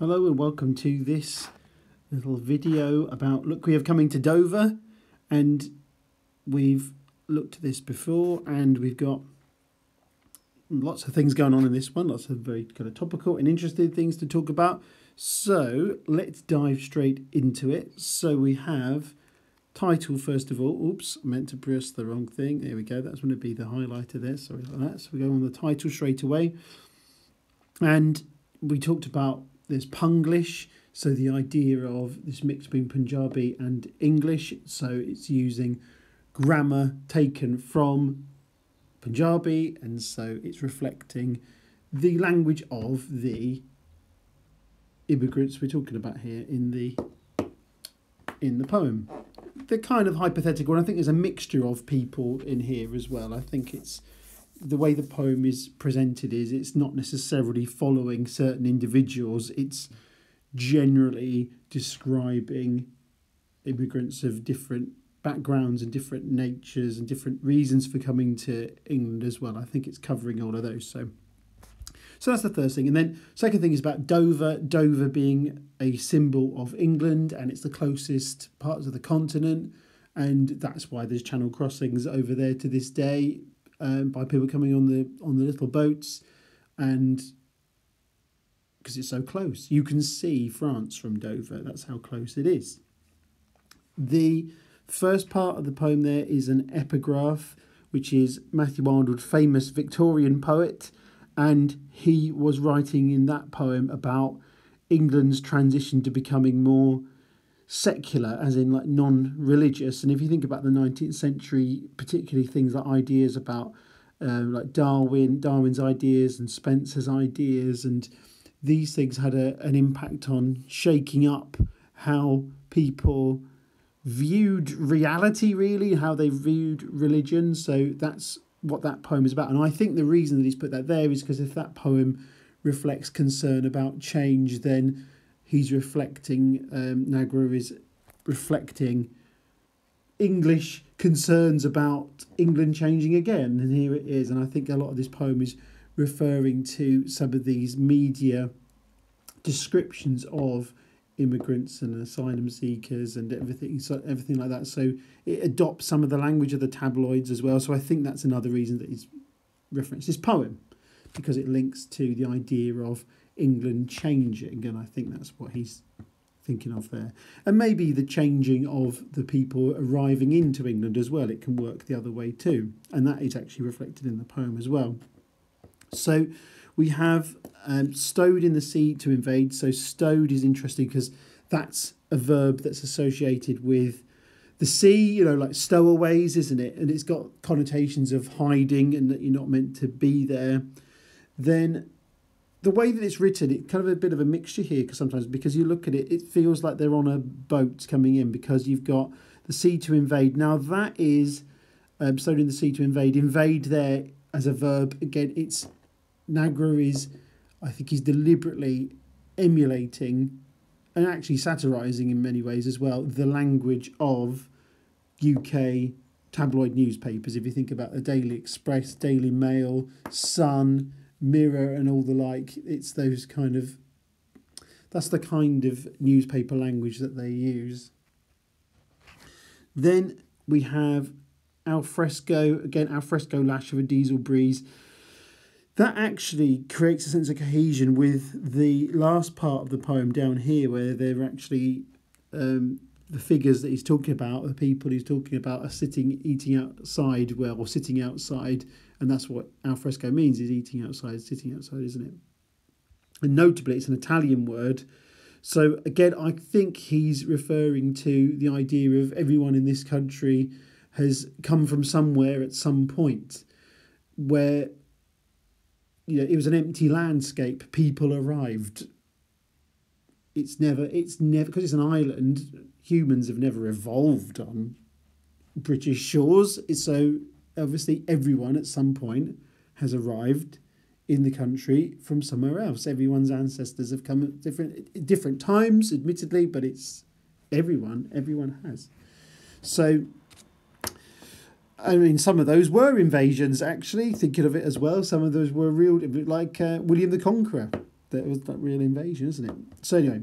Hello and welcome to this little video about look we have coming to Dover and we've looked at this before and we've got lots of things going on in this one lots of very kind of topical and interesting things to talk about. So let's dive straight into it. So we have title first of all oops meant to press the wrong thing. There we go that's going to be the highlighter there sorry about that. So we go on the title straight away. And we talked about there's Punglish, so the idea of this mix between Punjabi and English, so it's using grammar taken from Punjabi, and so it's reflecting the language of the immigrants we're talking about here in the in the poem. They're kind of hypothetical, and I think there's a mixture of people in here as well. I think it's the way the poem is presented is it's not necessarily following certain individuals it's generally describing immigrants of different backgrounds and different natures and different reasons for coming to England as well. I think it's covering all of those. So so that's the first thing. And then second thing is about Dover, Dover being a symbol of England and it's the closest parts of the continent and that's why there's channel crossings over there to this day um, by people coming on the on the little boats, and because it's so close, you can see France from Dover. That's how close it is. The first part of the poem there is an epigraph, which is Matthew Arnold, famous Victorian poet, and he was writing in that poem about England's transition to becoming more secular, as in like non religious. And if you think about the 19th century, particularly things like ideas about um, like Darwin, Darwin's ideas and Spencer's ideas, and these things had a, an impact on shaking up how people viewed reality, really, how they viewed religion. So that's what that poem is about. And I think the reason that he's put that there is because if that poem reflects concern about change, then he's reflecting, um, Nagra is reflecting English concerns about England changing again. And here it is. And I think a lot of this poem is referring to some of these media descriptions of immigrants and asylum seekers and everything so everything like that so it adopts some of the language of the tabloids as well so i think that's another reason that he's referenced this poem because it links to the idea of England changing, and I think that's what he's thinking of there. And maybe the changing of the people arriving into England as well. It can work the other way too, and that is actually reflected in the poem as well. So we have um, stowed in the sea to invade. So stowed is interesting because that's a verb that's associated with the sea, you know, like stowaways, isn't it? And it's got connotations of hiding and that you're not meant to be there. Then the way that it's written, it kind of a bit of a mixture here because sometimes because you look at it, it feels like they're on a boat coming in because you've got the sea to invade. Now that is um, stowed in the sea to invade. Invade there as a verb again. It's Nagra is, I think he's deliberately emulating and actually satirizing in many ways as well the language of UK tabloid newspapers. If you think about the Daily Express, Daily Mail, Sun Mirror and all the like. It's those kind of that's the kind of newspaper language that they use. Then we have alfresco again alfresco lash of a diesel breeze that actually creates a sense of cohesion with the last part of the poem down here where they're actually um, the figures that he's talking about the people he's talking about are sitting eating outside well or sitting outside and that's what alfresco means is eating outside, sitting outside, isn't it? And notably, it's an Italian word. So again, I think he's referring to the idea of everyone in this country has come from somewhere at some point where you know it was an empty landscape people arrived it's never it's never because it's an island humans have never evolved on british shores so obviously everyone at some point has arrived in the country from somewhere else. Everyone's ancestors have come at different different times, admittedly, but it's everyone. Everyone has. So, I mean, some of those were invasions. Actually, thinking of it as well, some of those were real, like uh, William the Conqueror. that was that real invasion, isn't it? So anyway,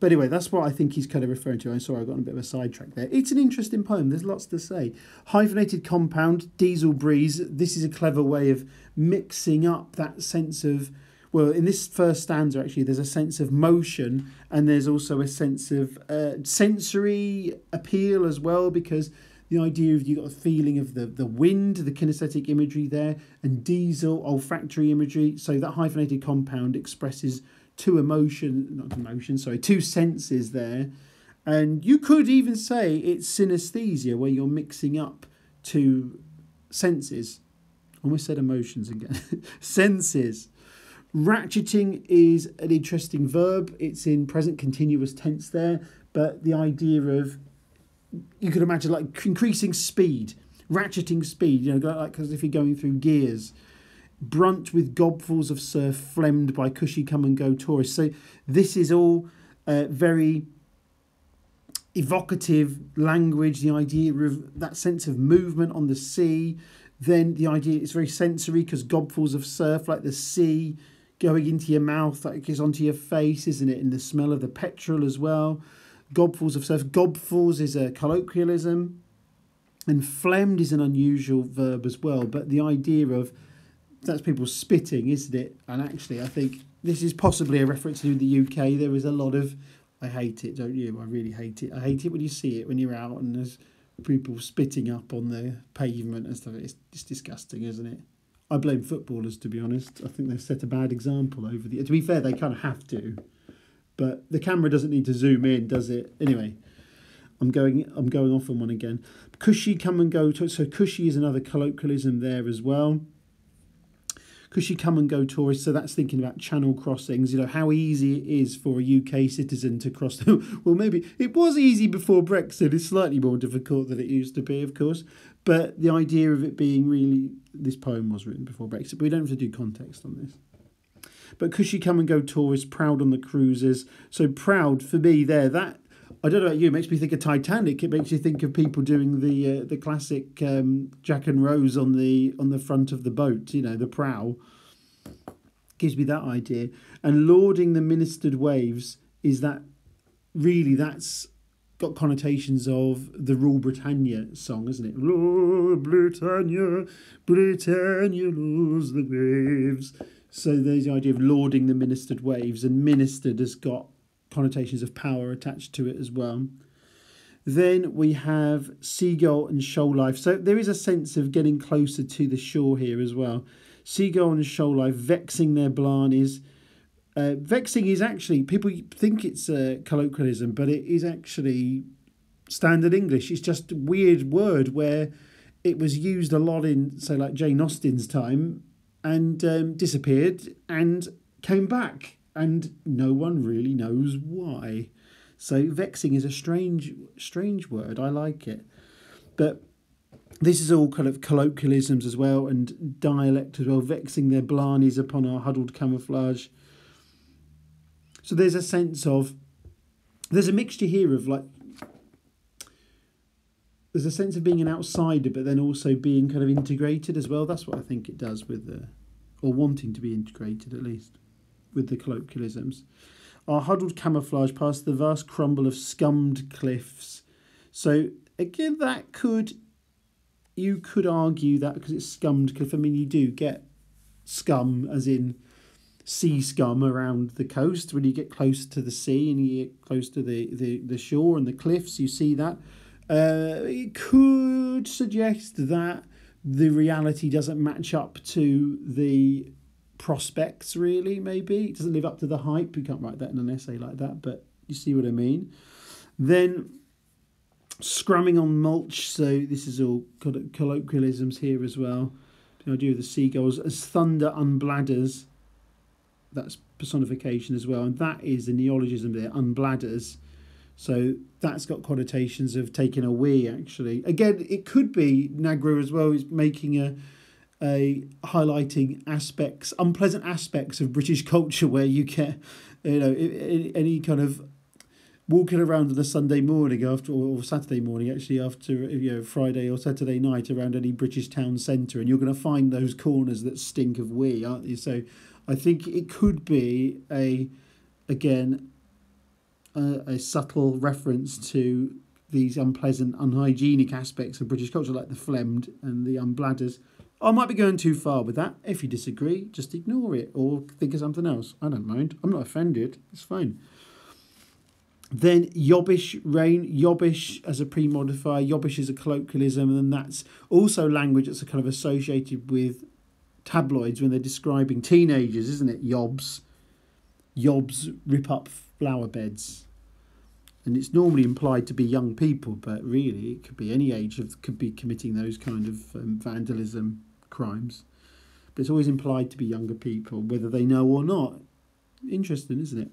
but anyway, that's what I think he's kind of referring to. I'm sorry, I got a bit of a sidetrack there. It's an interesting poem. There's lots to say. Hyphenated compound, diesel breeze. This is a clever way of mixing up that sense of. Well, in this first stanza, actually, there's a sense of motion and there's also a sense of uh, sensory appeal as well because the idea of you got a feeling of the, the wind, the kinesthetic imagery there, and diesel olfactory imagery. So that hyphenated compound expresses two emotion, not emotion, sorry, two senses there. And you could even say it's synesthesia, where you're mixing up two senses. Almost said emotions again. senses. Ratcheting is an interesting verb. It's in present continuous tense there, but the idea of you could imagine like increasing speed, ratcheting speed, you know, like as if you're going through gears brunt with gobfuls of surf phlegmed by cushy come and go tourists. So this is all uh, very evocative language, the idea of that sense of movement on the sea. Then the idea is very sensory because gobfuls of surf, like the sea going into your mouth, like goes onto your face, isn't it? And the smell of the petrol as well. Gobfuls of surf. Gobfuls is a colloquialism. And phlegmed is an unusual verb as well, but the idea of that's people spitting, isn't it? And actually, I think this is possibly a reference to the UK. There is a lot of, I hate it, don't you? I really hate it. I hate it when you see it when you're out and there's people spitting up on the pavement and stuff. It's, it's disgusting, isn't it? I blame footballers, to be honest. I think they've set a bad example over the. To be fair, they kind of have to, but the camera doesn't need to zoom in, does it? Anyway, I'm going. I'm going off on one again. Cushy come and go. So cushy is another colloquialism there as well because you come and go tourists. So that's thinking about channel crossings. You know how easy it is for a UK citizen to cross. well, maybe it was easy before Brexit. It's slightly more difficult than it used to be, of course. But the idea of it being really, this poem was written before Brexit. But we don't have to do context on this. But you come and go tourists, proud on the cruises. So proud for me there. That I don't know about you. It makes me think of Titanic. It makes you think of people doing the uh, the classic um, Jack and Rose on the on the front of the boat. You know, the prow. Gives me that idea. And lauding the ministered waves is that really that's got connotations of the Rule Britannia song, isn't it? Lord Britannia, Britannia lures the waves. So there's the idea of lauding the ministered waves, and ministered has got connotations of power attached to it as well. Then we have seagull and shoal life. So there is a sense of getting closer to the shore here as well. Seagull and shoal life vexing their blarneys. Uh, vexing is actually, people think it's a colloquialism, but it is actually standard English. It's just a weird word where it was used a lot in, say, like Jane Austen's time and um, disappeared and came back and no one really knows why. So vexing is a strange, strange word. I like it, but this is all kind of colloquialisms as well and dialect as well. Vexing their blarneys upon our huddled camouflage. So there's a sense of there's a mixture here of like there's a sense of being an outsider, but then also being kind of integrated as well. That's what I think it does with the, or wanting to be integrated at least with the colloquialisms. Our huddled camouflage past the vast crumble of scummed cliffs. So again, that could you could argue that because it's scummed cliff. I mean, you do get scum, as in sea scum around the coast when you get close to the sea and you get close to the, the, the shore and the cliffs. You see that. Uh, it could suggest that the reality doesn't match up to the prospects, really, maybe. It doesn't live up to the hype. You can't write that in an essay like that, but you see what I mean. Then scrumming on mulch. So this is all colloquialisms here as well. The idea of the seagulls as thunder unbladders. That's personification as well, and that is the neologism there, unbladders. So that's got connotations of taking a wee. Actually, again, it could be Nagra as well. Is making a a highlighting aspects, unpleasant aspects of British culture, where you get, you know, any kind of walking around on a Sunday morning after or Saturday morning actually after you know Friday or Saturday night around any British town centre, and you're going to find those corners that stink of wee, aren't you? So I think it could be a, again, a, a subtle reference to these unpleasant, unhygienic aspects of British culture, like the phlegmed and the unbladders. I might be going too far with that. If you disagree, just ignore it or think of something else. I don't mind. I'm not offended. It's fine. Then yobbish rain, yobbish as a pre-modifier, yobbish is a colloquialism, and then that's also language that's kind of associated with tabloids when they're describing teenagers, isn't it? Yobs, yobs rip up flower beds, and it's normally implied to be young people, but really it could be any age of could be committing those kind of um, vandalism crimes. But it's always implied to be younger people, whether they know or not. Interesting, isn't it?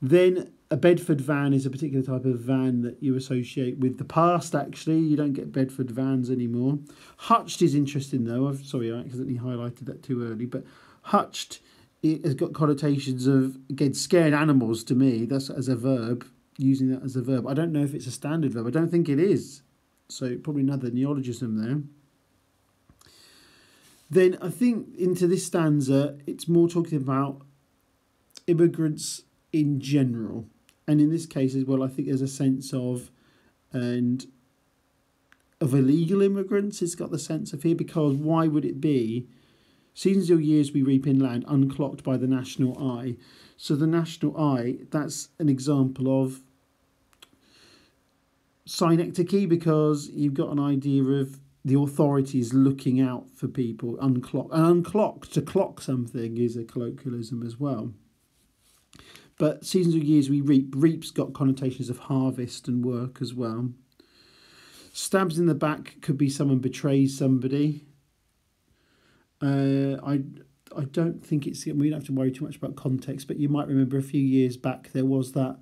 Then a Bedford van is a particular type of van that you associate with the past, actually. You don't get Bedford vans anymore. Hutched is interesting, though. I'm sorry, I accidentally highlighted that too early. But hutched it has got connotations of, again, scared animals to me. That's as a verb, using that as a verb. I don't know if it's a standard verb. I don't think it is. So probably another neologism there. Then I think into this stanza, it's more talking about immigrants in general. And in this case as well, I think there's a sense of and of illegal immigrants. It's got the sense of here because why would it be? Seasons or years we reap in land unclocked by the national eye. So the national eye, that's an example of synecdoche because you've got an idea of the authorities looking out for people unclock and unclocked to clock something is a colloquialism as well. But seasons or years we reap. Reap's got connotations of harvest and work as well. Stabs in the back could be someone betrays somebody. Uh, I I don't think it's we don't have to worry too much about context, but you might remember a few years back there was that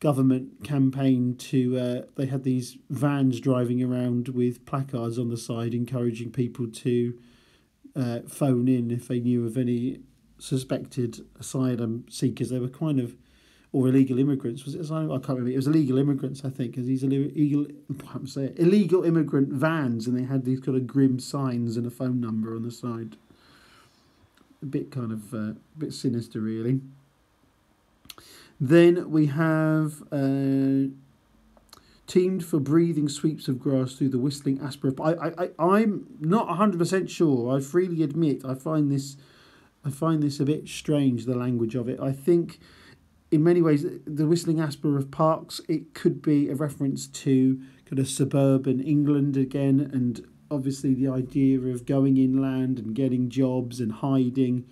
government campaign to uh, they had these vans driving around with placards on the side encouraging people to uh, phone in if they knew of any suspected asylum seekers. They were kind of, or illegal immigrants. Was it asylum? I can't remember. It was illegal immigrants, I think, because these illegal, illegal immigrant vans, and they had these kind of grim signs and a phone number on the side. A bit kind of, uh, a bit sinister, really. Then we have. Uh, teemed for breathing sweeps of grass through the whistling aspirate. I, I, I, I'm not 100% sure. I freely admit I find this I find this a bit strange, the language of it. I think, in many ways, the Whistling Asper of Parks, it could be a reference to kind of suburban England again, and obviously the idea of going inland and getting jobs and hiding.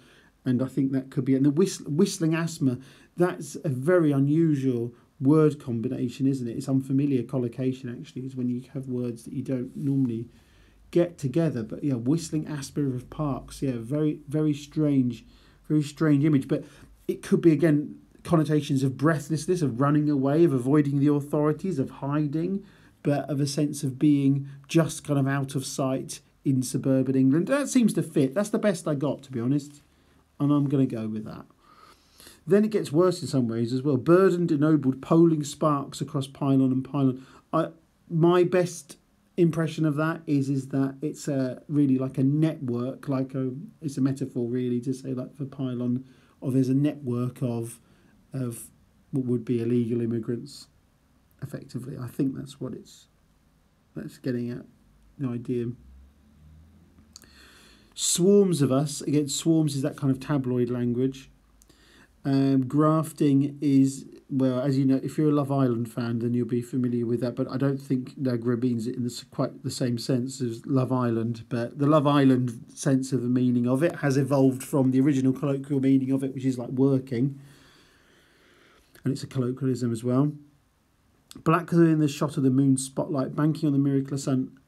And I think that could be, and the whist, Whistling Asthma, that's a very unusual word combination, isn't it? It's unfamiliar collocation, actually, is when you have words that you don't normally get together. But yeah, whistling Asper of Parks. Yeah, very very strange, very strange image. But it could be again connotations of breathlessness, of running away, of avoiding the authorities, of hiding, but of a sense of being just kind of out of sight in suburban England. That seems to fit. That's the best I got, to be honest. And I'm going to go with that. Then it gets worse in some ways as well. Burdened, ennobled, polling sparks across pylon and pylon. I, my best impression of that is is that it's a really like a network, like a it's a metaphor really to say like for pylon, or there's a network of of what would be illegal immigrants, effectively. I think that's what it's that's getting at the idea. Swarms of us again. Swarms is that kind of tabloid language. Um, grafting is well, as you know, if you're a Love Island fan, then you'll be familiar with that. But I don't think Nagra means it in the, quite the same sense as Love Island. But the Love Island sense of the meaning of it has evolved from the original colloquial meaning of it, which is like working. And it's a colloquialism as well. Blacker in the shot of the moon spotlight, banking on the miraculous sun.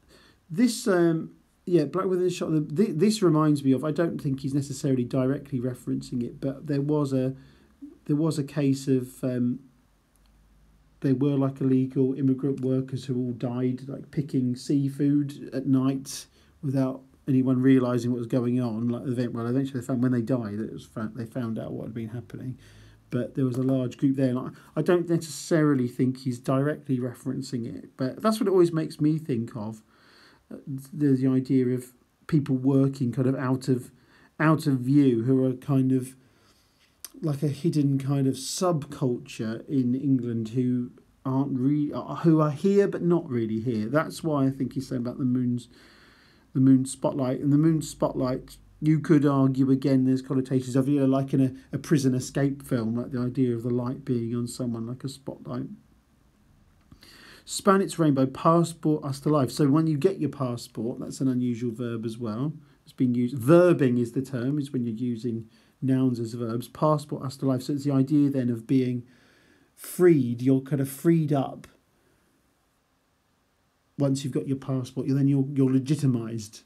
This, um, yeah, Black within shot the. This reminds me of. I don't think he's necessarily directly referencing it, but there was a there was a case of um, they were like illegal immigrant workers who all died like picking seafood at night without anyone realizing what was going on. Like well, eventually they found when they died, it was found, they found out what had been happening. But there was a large group there, and I, I don't necessarily think he's directly referencing it, but that's what it always makes me think of. There's the idea of people working kind of out of out of view, who are kind of like a hidden kind of subculture in England who aren't really who are here but not really here. That's why I think he's saying about the moon's the moon spotlight and the moon spotlight. You could argue again. There's connotations of you know like in a, a prison escape film, like the idea of the light being on someone like a spotlight. Span its rainbow, passport us to life. So when you get your passport, that's an unusual verb as well. It's been used. Verbing is the term. Is when you're using nouns as verbs. Passport us to life. So it's the idea then of being freed. You're kind of freed up. Once you've got your passport, you then you're you're legitimised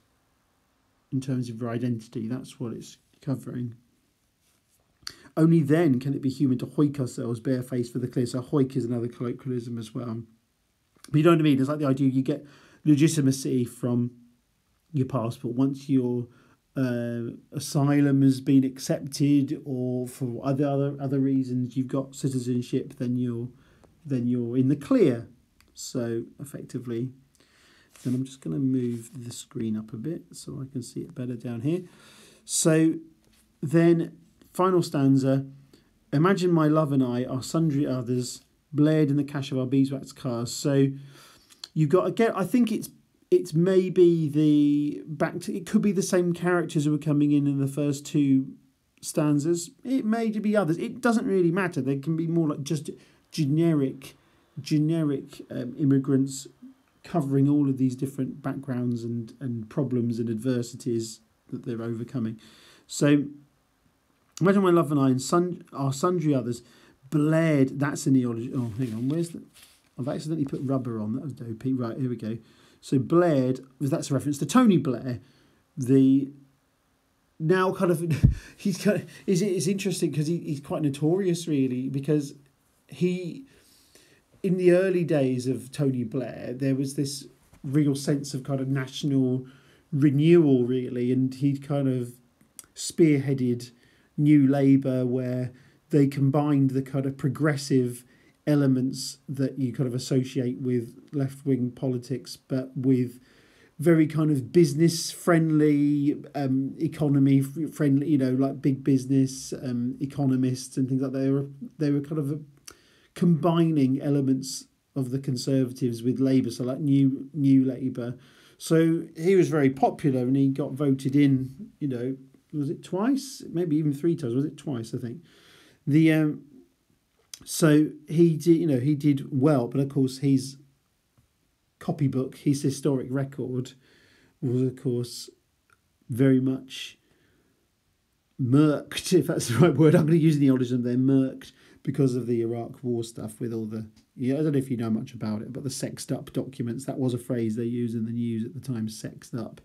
in terms of your identity. That's what it's covering. Only then can it be human to hoik ourselves barefaced for the clear. So hoik is another colloquialism as well. But you know what I mean? It's like the idea you get legitimacy from your passport once your uh, asylum has been accepted, or for other other other reasons you've got citizenship, then you're then you're in the clear. So effectively, then I'm just going to move the screen up a bit so I can see it better down here. So then, final stanza. Imagine my love and I are sundry others blared in the cash of our beeswax cars. So you've got again. I think it's it's maybe the back to it could be the same characters who were coming in in the first two stanzas. It may be others. It doesn't really matter. They can be more like just generic, generic um, immigrants covering all of these different backgrounds and and problems and adversities that they're overcoming. So imagine my love and I and sun are sundry others blared. That's a neology. Oh, hang on. Where's the? I've accidentally put rubber on. That was dopey. Right, here we go. So blared, that's a reference to Tony Blair, the now kind of he's kind of, is it's interesting because he, he's quite notorious really because he in the early days of Tony Blair there was this real sense of kind of national renewal really and he kind of spearheaded New Labour where they combined the kind of progressive elements that you kind of associate with left wing politics, but with very kind of business friendly, um, economy friendly, you know, like big business um, economists and things like that. They were they were kind of combining elements of the Conservatives with Labour, so like new new Labour. So he was very popular, and he got voted in. You know, was it twice? Maybe even three times. Was it twice? I think. The um, so he did, you know, he did well, but of course his copybook, his historic record, was of course very much murked, if that's the right word. I'm going to use the neologism there, murked because of the Iraq War stuff with all the. Yeah, I don't know if you know much about it, but the sexed up documents. That was a phrase they used in the news at the time. Sexed up.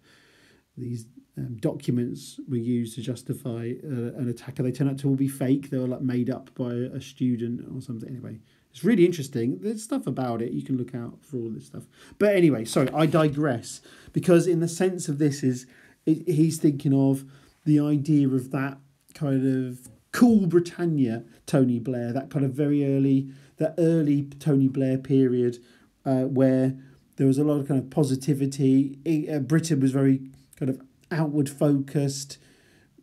These um, documents were used to justify uh, an attack, and they turned out to all be fake. They were like made up by a student or something. Anyway, it's really interesting. There's stuff about it. You can look out for all this stuff. But anyway, sorry, I digress because in the sense of this is it, he's thinking of the idea of that kind of cool Britannia Tony Blair, that kind of very early, that early Tony Blair period uh, where there was a lot of kind of positivity. uh, Britain was very kind of outward focused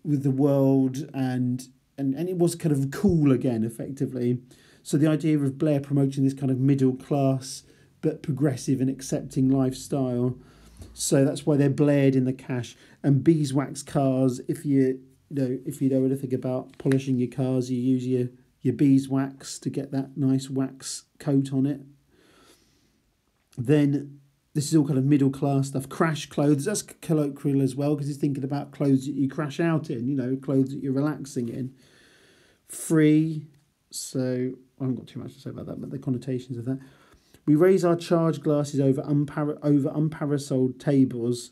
with the world and and, and it was kind of cool again effectively. So the idea of blair promoting this kind of middle class but progressive and accepting lifestyle. So that's why they're blared in the cash. And beeswax cars if you, you know if you know anything about polishing your cars you use your your beeswax to get that nice wax coat on it. Then this is all kind of middle class stuff. Crash clothes, that's colloquial as well because he's thinking about clothes that you crash out in, you know, clothes that you're relaxing in. Free, so I haven't got too much to say about that, but the connotations of that. We raise our charged glasses over, unpar- over unparasoled tables.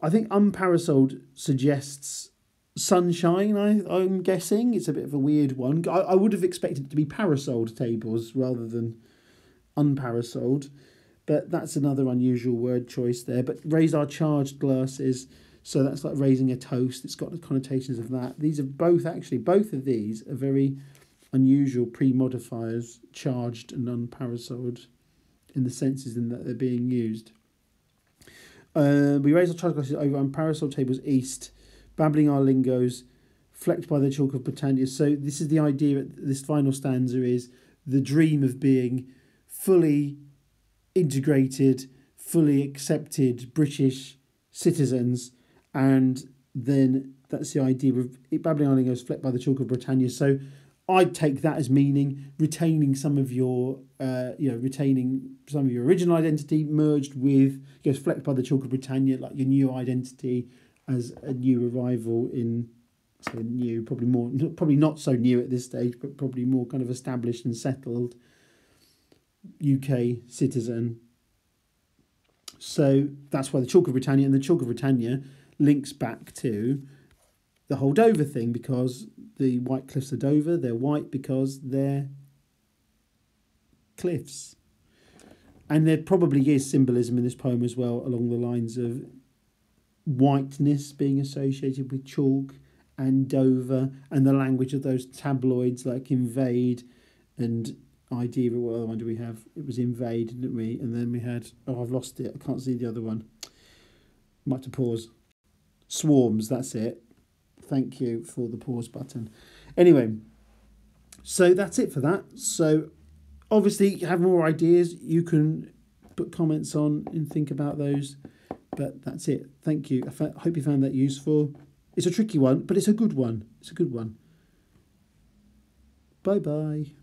I think unparasoled suggests sunshine, I, I'm guessing. It's a bit of a weird one. I, I would have expected it to be parasoled tables rather than unparasoled but that's another unusual word choice there. But raise our charged glasses, so that's like raising a toast. It's got the connotations of that. These are both actually both of these are very unusual pre-modifiers, charged and unparasoled, in the senses in that they're being used. Uh, we raise our charged glasses over on parasol tables east, babbling our lingos, flecked by the chalk of Britannia. So this is the idea. This final stanza is the dream of being fully integrated, fully accepted British citizens, and then that's the idea of babbling our lingos, flecked by the chalk of Britannia. So I'd take that as meaning retaining some of your, uh, you know, retaining some of your original identity merged with, goes flecked by the chalk of Britannia, like your new identity as a new arrival in, new, probably more, probably not so new at this stage, but probably more kind of established and settled UK citizen. So that's why the chalk of Britannia and the chalk of Britannia links back to the whole Dover thing because the White Cliffs of Dover, they're white because they're cliffs. And there probably is symbolism in this poem as well, along the lines of whiteness being associated with chalk and Dover and the language of those tabloids like Invade and Idea. What other one do we have? It was Invade, didn't we? And then we had, oh, I've lost it. I can't see the other one. Might have to pause. Swarms, that's it. Thank you for the pause button. Anyway, so that's it for that. So obviously, you have more ideas. You can put comments on and think about those. But that's it. Thank you. I hope you found that useful. It's a tricky one, but it's a good one. It's a good one. Bye bye.